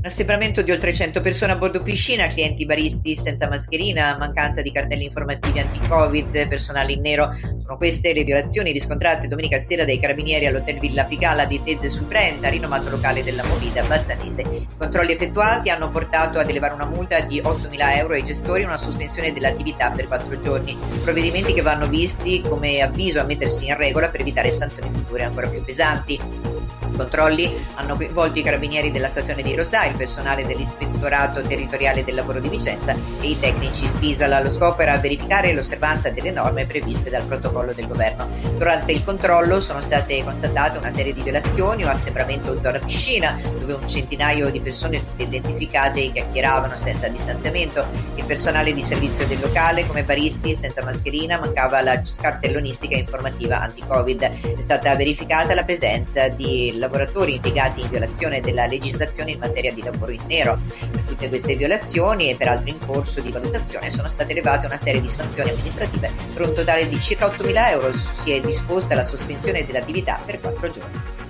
Un assembramento di oltre 100 persone a bordo piscina, clienti baristi senza mascherina, mancanza di cartelli informativi anti-Covid, personale in nero. Sono queste le violazioni riscontrate domenica sera dai carabinieri all'hotel Villa Picala di Tezze sul Brenta, rinomato locale della Movida bassanese. I controlli effettuati hanno portato ad elevare una multa di 8.000 euro ai gestori e una sospensione dell'attività per quattro giorni. Provvedimenti che vanno visti come avviso a mettersi in regola per evitare sanzioni future ancora più pesanti. I controlli hanno coinvolto i carabinieri della stazione di Rosà, il personale dell'ispettorato territoriale del lavoro di Vicenza e i tecnici Svisala. Lo scopo era verificare l'osservanza delle norme previste dal protocollo del governo. Durante il controllo sono state constatate una serie di violazioni o assembramento in zona piscina, dove un centinaio di persone identificate chiacchieravano senza distanziamento. Il personale di servizio del locale, come baristi senza mascherina, mancava la cartellonistica informativa anti-Covid. È stata verificata la presenza di lavoratori impiegati in violazione della legislazione in materia di lavoro in nero. Per tutte queste violazioni e peraltro in corso di valutazione sono state elevate una serie di sanzioni amministrative per un totale di circa 8.000 euro. Si è disposta la sospensione dell'attività per quattro giorni.